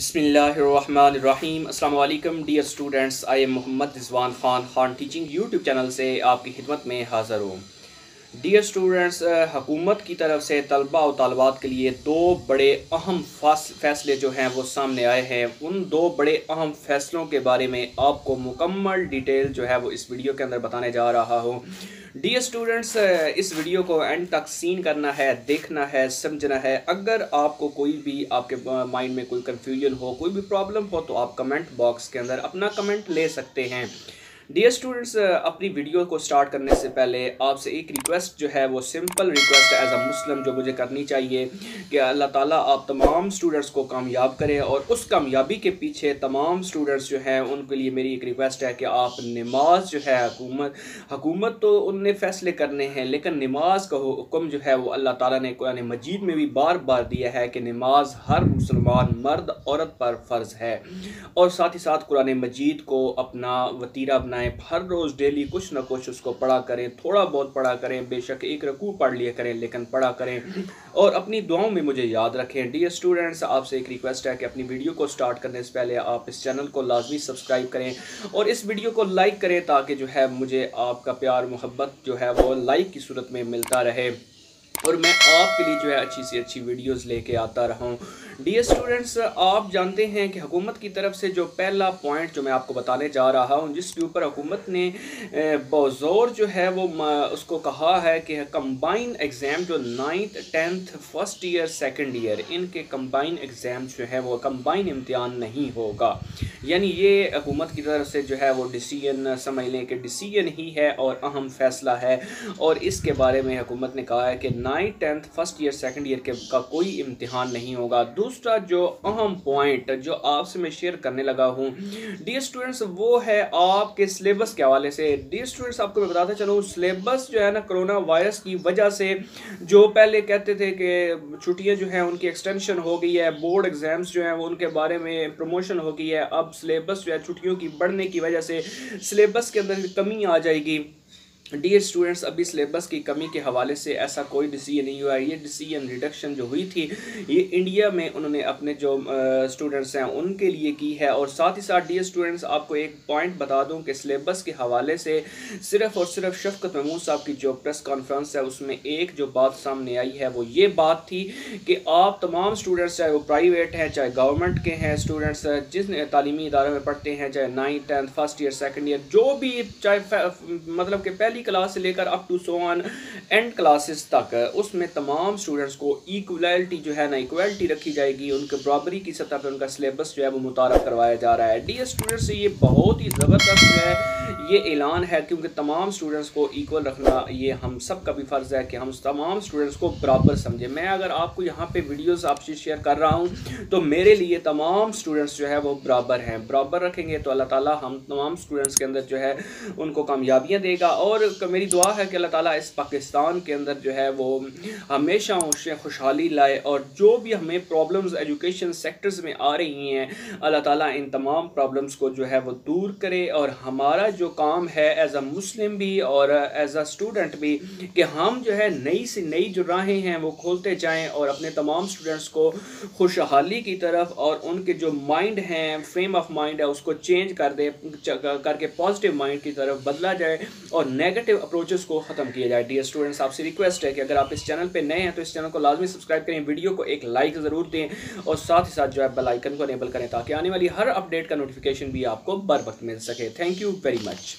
بسم اللہ الرحمن الرحیم السلام علیکم dear students I am Muhammad Rizwan Khan Khan teaching YouTube channel سے آپ کی خدمت میں حاضر ہوں۔ ڈیئر اسٹوڈنٹس حکومت کی طرف سے طلبہ و طالبات کے لیے دو بڑے اہم فیصلے جو ہیں وہ سامنے آئے ہیں۔ ان دو بڑے اہم فیصلوں کے بارے میں آپ کو مکمل ڈیٹیل جو ہے وہ اس ویڈیو کے اندر بتانے جا رہا ہوں۔ ڈی اسٹوڈنٹس uh, اس ویڈیو کو اینڈ تک سین کرنا ہے، دیکھنا ہے، سمجھنا ہے۔ اگر آپ کو کوئی بھی آپ کے مائنڈ میں کوئی کنفیوژن ہو، کوئی بھی پرابلم ہو، تو آپ کمنٹ باکس کے اندر اپنا کمنٹ لے سکتے ہیں۔ ڈیئر اسٹوڈنٹس uh, اپنی ویڈیو کو سٹارٹ کرنے سے پہلے آپ سے ایک ریکویسٹ جو ہے وہ simple request as a Muslim جو مجھے کرنی چاہیے کہ اللہ تعالیٰ آپ تمام اسٹوڈنٹس کو کامیاب کریں اور اس کامیابی کے پیچھے تمام اسٹوڈنٹس جو ہیں ان کے لیے میری ایک ریکویسٹ ہے کہ آپ نماز جو ہے حکومت حکومت تو ان نے فیصلے کرنے ہیں لیکن نماز کا حکم جو ہے وہ اللہ تعالیٰ نے قرآن مجید میں بھی بار بار دیا ہے کہ نماز ہر مسلمان مرد عورت پر فرض ہے اور ساتھ ہی ساتھ قرآن مجید کو اپنا وطیرہ بنائے ہر روز ڈیلی کچھ نہ کچھ اس کو پڑھا کریں، تھوڑا بہت پڑھا کریں، بے شک ایک رکوع پڑھ لیا کریں، لیکن پڑھا کریں۔ اور اپنی دعاؤں میں مجھے یاد رکھیں۔ ڈی اسٹوڈنٹس آپ سے ایک ریکویسٹ ہے کہ اپنی ویڈیو کو سٹارٹ کرنے سے پہلے آپ اس چینل کو لازمی سبسکرائب کریں اور اس ویڈیو کو لائک کریں تاکہ جو ہے مجھے آپ کا پیار، محبت جو ہے وہ لائک کی صورت میں ملتا رہے۔ اور میں آپ کے لیے جو ہے اچھی سی اچھی ویڈیوز لے کے آتا رہا ہوں۔ ڈی اسٹوڈنٹس آپ جانتے ہیں کہ حکومت کی طرف سے جو پہلا پوائنٹ جو میں آپ کو بتانے جا رہا ہوں، جس کے اوپر حکومت نے بزور جو ہے وہ اس کو کہا ہے کہ کمبائن ایگزام جو ninth tenth first year second year ان کے کمبائن ایگزام جو ہے وہ کمبائن امتحان نہیں ہوگا۔ یعنی یہ حکومت کی طرف سے جو ہے وہ ڈیسیجن سمجھ لیں کہ ڈیسیجن ہی ہے اور اہم فیصلہ ہے۔ اور اس کے بارے میں حکومت نے کہا ہے کہ ninth tenth first year second year کے کا کوئی امتحان نہیں ہوگا۔ دوسرا جو اہم پوائنٹ جو آپ سے میں شیئر کرنے لگا ہوں ڈی اسٹوڈنٹس وہ ہے آپ کے سلیبس کے حوالے سے۔ ڈی اسٹوڈنٹس آپ کو میں بتاتا چلوں سلیبس جو ہے نا کرونا وائرس کی وجہ سے جو پہلے کہتے تھے کہ چھٹیاں جو ہیں ان کی ایکسٹینشن ہو گئی ہے بورڈ ایگزامس جو ہیں وہ ان کے بارے میں پروموشن ہو گئی ہے۔ اب سلیبس جو ہے چھٹیوں کی بڑھنے کی وجہ سے سلیبس کے اندر کمی آ جائے گی۔ ڈیئر اسٹوڈنٹس ابھی سلیبس کی کمی کے حوالے سے ایسا کوئی ڈیسیجن نہیں ہوا ہے یہ ڈیسیجن ریڈکشن جو ہوئی تھی یہ انڈیا میں انہوں نے اپنے جو اسٹوڈنٹس ہیں ان کے لیے کی ہے اور ساتھ ہی ساتھ ڈیئر اسٹوڈنٹس آپ کو ایک پوائنٹ بتا دوں کہ سلیبس کے حوالے سے صرف اور صرف شفقت محمود صاحب کی جو پریس کانفرنس ہے اس میں ایک جو بات سامنے آئی ہے وہ یہ بات تھی کہ آپ تمام اسٹوڈنٹس چاہے وہ پرائیویٹ ہیں چاہے گورنمنٹ کے ہیں اسٹوڈنٹس جس تعلیمی اداروں میں پڑھتے ہیں چاہے ninth tenth first year second year جو بھی چاہے مطلب کہ پہلی کلاس سے لے کر up to so on and classes تک، اس میں تمام اسٹوڈنٹس کو ایکولیلٹی جو ہے نا ایکویلٹی رکھی جائے گی، ان کے برابری کی سطح پہ ان کا سلیبس جو ہے وہ متعارف کروایا جا رہا ہے۔ ڈی ایس اسٹوڈنٹس سے یہ بہت ہی زبردست جو ہے، یہ اعلان ہے کیونکہ تمام اسٹوڈنٹس کو ایکول رکھنا، یہ ہم سب کا بھی فرض ہے کہ ہم تمام اسٹوڈنٹس کو برابر سمجھیں۔ میں اگر آپ کو یہاں پہ ویڈیوز آپ سے شیئر کر رہا ہوں، تو میرے لیے تمام اسٹوڈنٹس جو ہے وہ برابر ہیں۔ برابر رکھیں گے تو اللہ تعالیٰ ہم تمام اسٹوڈنٹس کے اندر جو ہے ان کو کامیابیاں دے گا اور میری دعا ہے کہ اللہ تعالیٰ اس پاکستان کے اندر جو ہے وہ ہمیشہ خوشحالی لائے اور جو بھی ہمیں پرابلمز ایجوکیشن سیکٹرز میں آ رہی ہیں، اللہ تعالیٰ ان تمام پرابلمز کو جو ہے وہ دور کرے اور ہمارا جو کام ہے ایز اے مسلم بھی اور ایز اے اسٹوڈنٹ بھی کہ ہم جو ہے نئی سے نئی جو راہیں ہیں وہ کھولتے جائیں اور اپنے تمام اسٹوڈنٹس کو خوشحالی کی طرف اور ان کے جو مائنڈ ہیں فریم آف مائنڈ ہے، اس کو چینج کر دے کر کے پازیٹیو مائنڈ کی طرف بدلا جائے اور نیگیٹو اپروچز کو ختم کیا جائے۔ ڈیئر اسٹوڈنٹس آپ سے ریکویسٹ ہے کہ اگر آپ اس چینل پہ نئے ہیں تو اس چینل کو لازمی سبسکرائب کریں۔ ویڈیو کو ایک لائک ضرور دیں اور ساتھ ہی ساتھ جو ہے بیل آئکن کو انیبل کریں تاکہ آنے والی ہر اپڈیٹ کا نوٹیفیکیشن بھی آپ کو بر وقت مل سکے۔ Thank you very much